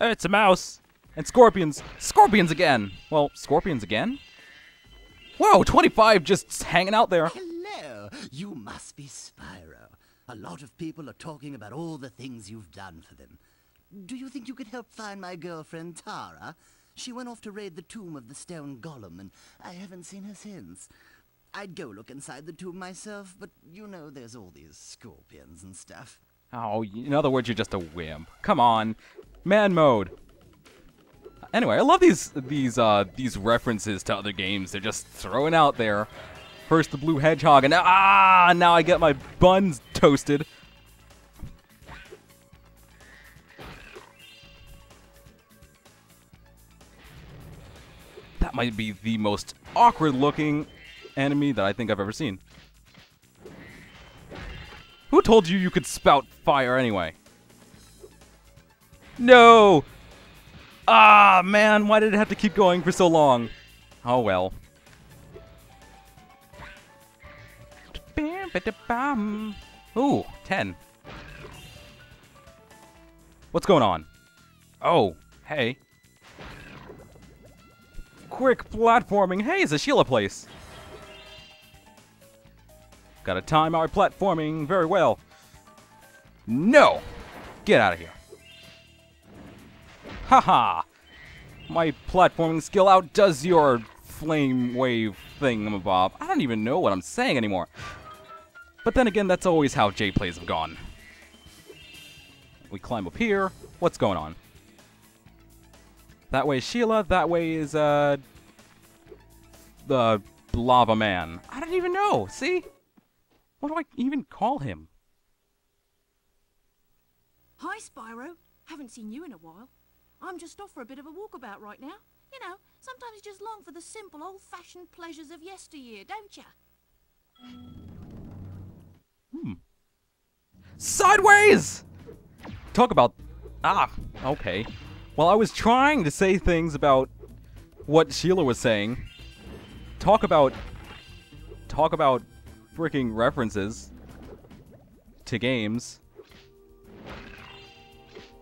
It's a mouse. And scorpions. Scorpions again. Well, scorpions again? Whoa, 25 just hanging out there. Hello, you must be Spyro. A lot of people are talking about all the things you've done for them. Do you think you could help find my girlfriend Tara? She went off to raid the tomb of the stone golem, and I haven't seen her since. I'd go look inside the tomb myself, but you know there's all these scorpions and stuff. Oh, in other words, you're just a wimp. Come on. Man mode. Anyway, I love these these uh these references to other games. They're just throwing out there. First the blue hedgehog, and now, ah, now I get my buns toasted. That might be the most awkward looking enemy that I think I've ever seen. Who told you you could spout fire anyway? No! Ah, man, why did it have to keep going for so long? Oh well. Ooh, 10. What's going on? Oh, hey. Quick platforming. Hey, it's a Sheila place. Gotta time our platforming very well. No! Get out of here. Haha! My platforming skill outdoes your flame wave thingamabob. I don't even know what I'm saying anymore. But then again, that's always how J plays have gone. We climb up here. What's going on? That way is Sheila, that way is, uh... The Lava Man. I don't even know, see? What do I even call him? Hi, Spyro. Haven't seen you in a while. I'm just off for a bit of a walkabout right now. You know, sometimes you just long for the simple, old-fashioned pleasures of yesteryear, don't you? Hmm. Sideways! Talk about... Ah, okay. Well, I was trying to say things about what Sheila was saying. Talk about... Talk about freaking references to games.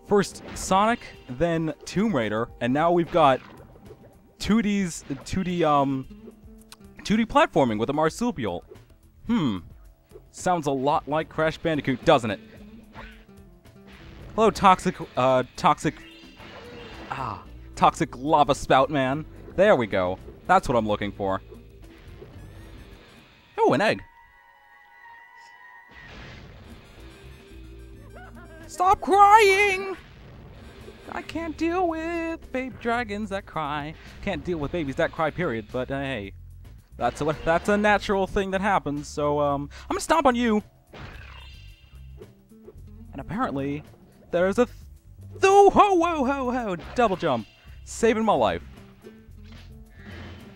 First Sonic, then Tomb Raider, and now we've got 2D's 2D um 2D platforming with a marsupial. Hmm. Sounds a lot like Crash Bandicoot, doesn't it? Hello, toxic uh toxic ah, toxic lava spout man. There we go. That's what I'm looking for. Oh, an egg. Stop crying! I can't deal with baby dragons that cry. Can't deal with babies that cry, period. But uh, hey, that's a that's a natural thing that happens. So um, I'm gonna stomp on you. And apparently, there's a th oh ho ho ho ho double jump, saving my life.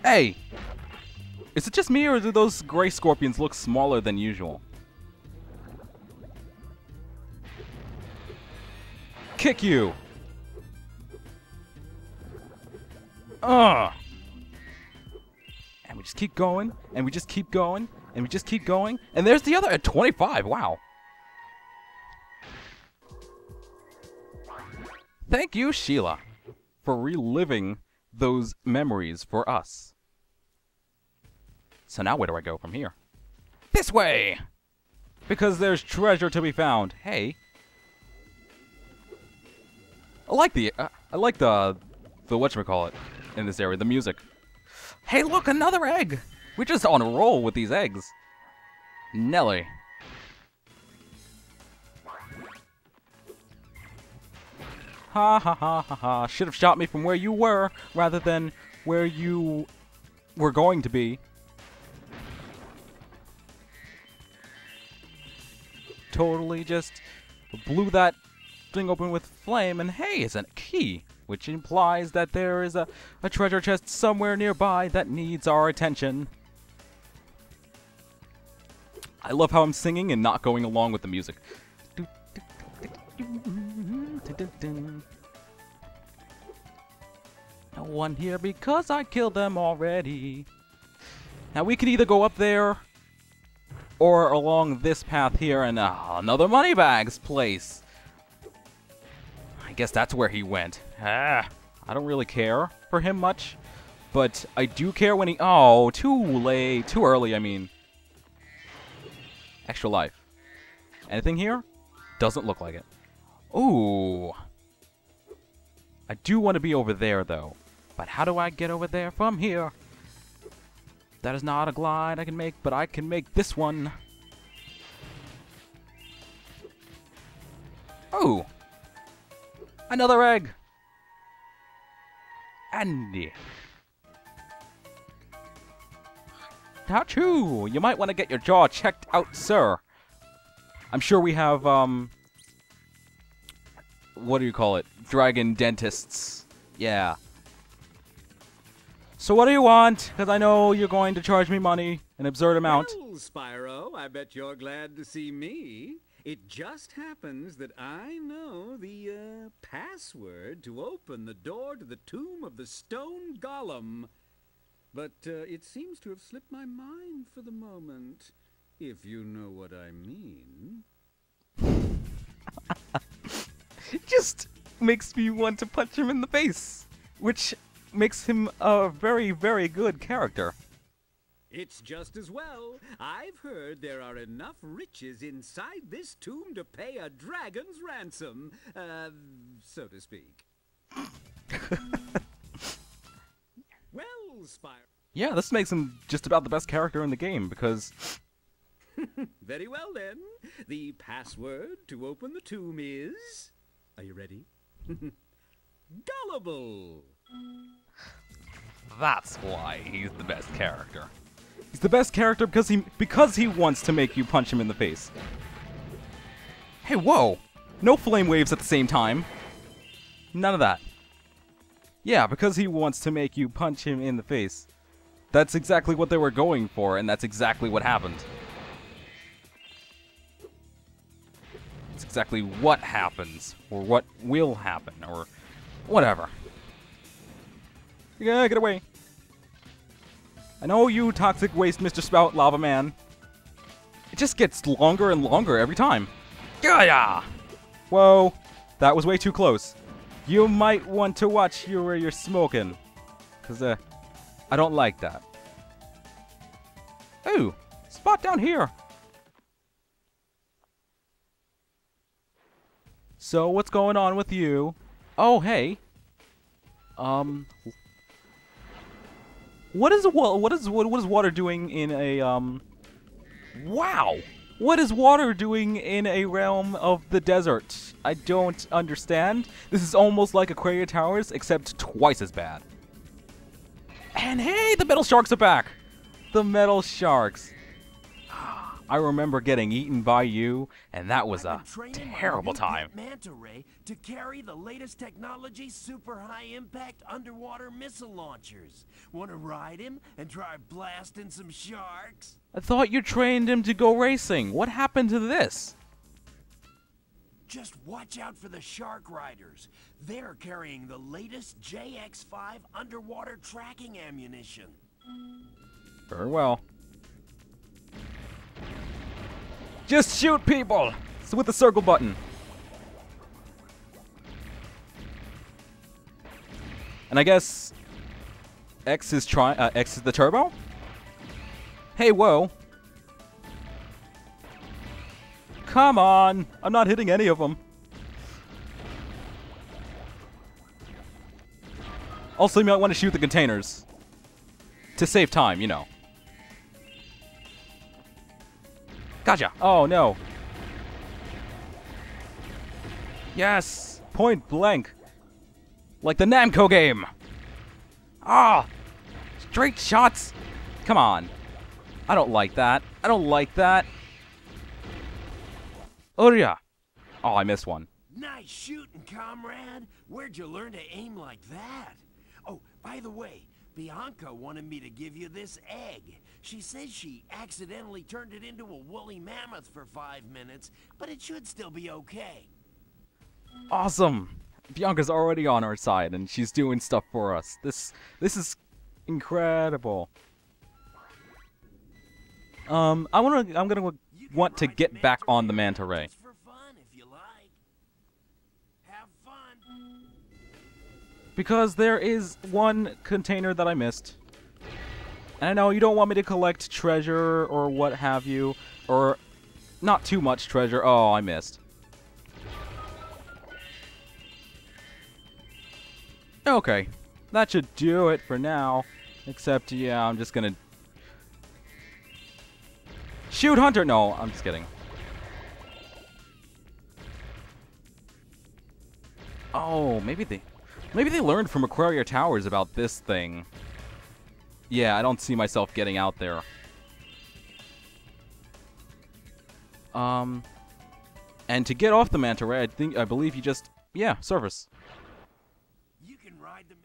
Hey, is it just me or do those gray scorpions look smaller than usual? Kick you! Ugh! And we just keep going, and we just keep going, and we just keep going, and there's the other at 25, wow. Thank you, Sheila, for reliving those memories for us. So now where do I go from here? This way! Because there's treasure to be found. Hey, I like the uh, I like the the whatchamacallit in this area, the music. Hey, look, another egg! We're just on a roll with these eggs. Nelly. Ha ha ha ha ha. Should have shot me from where you were rather than where you were going to be. Totally just blew that thing open with flame, and hey, it's a key, which implies that there is a, a treasure chest somewhere nearby that needs our attention. I love how I'm singing and not going along with the music. No one here because I killed them already. Now we could either go up there or along this path here and uh, another Moneybags place. I guess that's where he went. Ah, I don't really care for him much, but I do care when he. Oh, too late, too early. I mean, extra life. Anything here? Doesn't look like it. Ooh. I do want to be over there though, but how do I get over there from here? That is not a glide I can make, but I can make this one. Oh! Another egg! Andy. Tachu! You might want to get your jaw checked out, sir. I'm sure we have, um... What do you call it? Dragon dentists. Yeah. So what do you want? Because I know you're going to charge me money, an absurd amount. Well, Spyro, I bet you're glad to see me. It just happens that I know the uh, password to open the door to the tomb of the stone golem. But uh, it seems to have slipped my mind for the moment, if you know what I mean. It just makes me want to punch him in the face, which makes him a very, very good character. It's just as well. I've heard there are enough riches inside this tomb to pay a dragon's ransom, uh, so to speak. well, Spyro. Yeah, this makes him just about the best character in the game because Very well then. The password to open the tomb is. Are you ready? Gullible. that's why he's the best character. He's the best character because he because he wants to make you punch him in the face. Hey, whoa! No flame waves at the same time. None of that. Yeah, because he wants to make you punch him in the face. That's exactly what they were going for, and that's exactly what happened. It's exactly what happens, or what will happen, or whatever. Yeah, get away. I know you toxic waste, Mr. Spout, Lava Man. It just gets longer and longer every time. Yeah. Whoa, that was way too close. You might want to watch you where you're smoking, cause uh, I don't like that. Ooh, spot down here. So what's going on with you? Oh, hey. Um, what is what is what, what is water doing in a um? Wow, what is water doing in a realm of the desert? I don't understand. This is almost like Aquaria Towers, except twice as bad. And hey, the metal sharks are back. The metal sharks. I remember getting eaten by you, and that was a I've been training my terrible time. Manta ray to carry the latest technology super high impact underwater missile launchers. Want to ride him and try blasting some sharks? I thought you trained him to go racing. What happened to this? Just watch out for the shark riders. They're carrying the latest JX5 underwater tracking ammunition. Very well. Just shoot people! It's with the circle button. And I guess X is try uh, X is the turbo. Hey, whoa! Come on! I'm not hitting any of them. Also, you might want to shoot the containers to save time, you know. Gotcha. Oh no. Yes, point blank. Like the Namco game. Ah, straight shots. Come on. I don't like that. I don't like that. Urya. Oh, I missed one. Nice shooting, comrade. Where'd you learn to aim like that? Oh, by the way, Bianca wanted me to give you this egg. She says she accidentally turned it into a woolly mammoth for five minutes, but it should still be okay. Awesome. Bianca's already on our side and she's doing stuff for us. This this is incredible. Um, I want to. I'm gonna want to get back on the manta ray. Because there is one container that I missed. And I know you don't want me to collect treasure or what have you, or not too much treasure. Oh, I missed. Okay, that should do it for now. Except, yeah, I'm just gonna... Shoot Hunter! No, I'm just kidding. Oh, maybe they... Maybe they learned from Aquaria Towers about this thing. Yeah, I don't see myself getting out there. Um... And to get off the manta ray, I think I believe you just yeah, surface. You can ride the...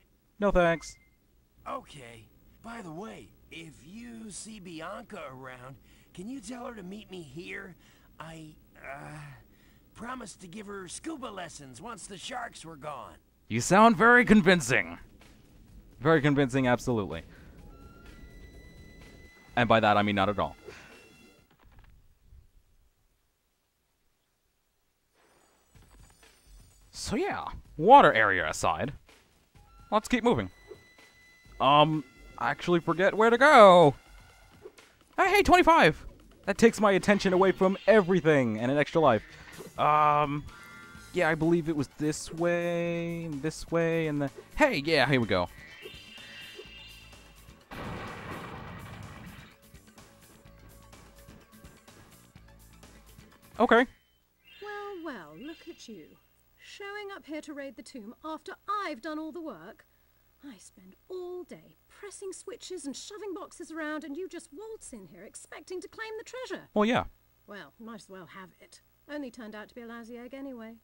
No thanks. Okay. By the way, if you see Bianca around, can you tell her to meet me here? I, uh, promised to give her scuba lessons once the sharks were gone. You sound very convincing. Very convincing, absolutely. And by that I mean not at all. So yeah, water area aside, let's keep moving. Um, I actually forget where to go. Hey, hey, 25! That takes my attention away from everything and an extra life. Um, yeah, I believe it was this way, this way, and the... Hey, yeah, here we go. Okay. Well, well, look at you. Showing up here to raid the tomb after I've done all the work. I spend all day pressing switches and shoving boxes around, and you just waltz in here expecting to claim the treasure. Well, yeah. Well, might as well have it. Only turned out to be a lousy egg anyway.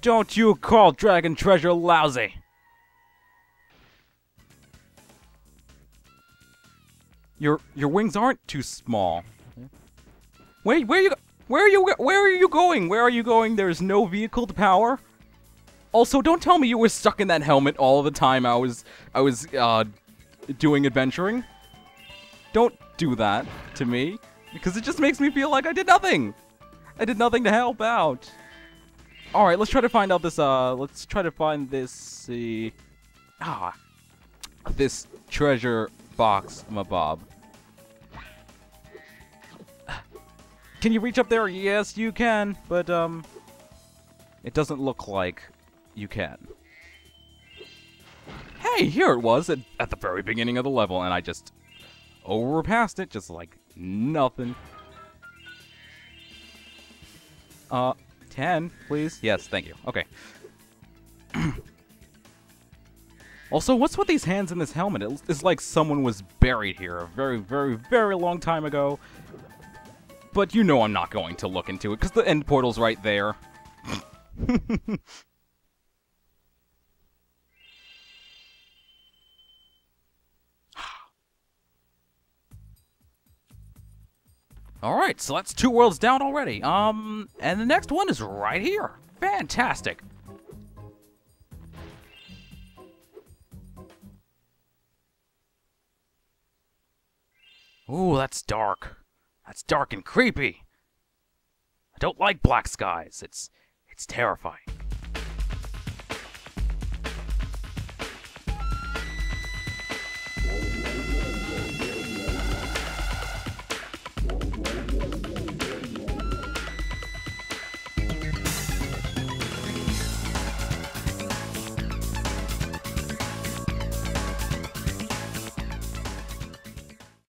Don't you call dragon treasure lousy. Your your wings aren't too small. Wait, where you where are you where are you going? Where are you going? There's no vehicle to power. Also, don't tell me you were stuck in that helmet all the time I was I was uh doing adventuring. Don't do that to me because it just makes me feel like I did nothing. I did nothing to help out. All right, let's try to find out this. Uh, let's try to find this. See, ah, this treasure box, my Bob. Can you reach up there? Yes, you can, but um, it doesn't look like you can. Hey, here it was at, at the very beginning of the level, and I just overpassed it, just like nothing. Uh, 10, please? Yes, thank you. Okay. also, what's with these hands in this helmet? It's like someone was buried here a very, very, very long time ago. But you know I'm not going to look into it, because the end portal's right there. Alright, so that's two worlds down already. Um, and the next one is right here. Fantastic. Ooh, that's dark. That's dark and creepy. I don't like black skies. It's it's terrifying.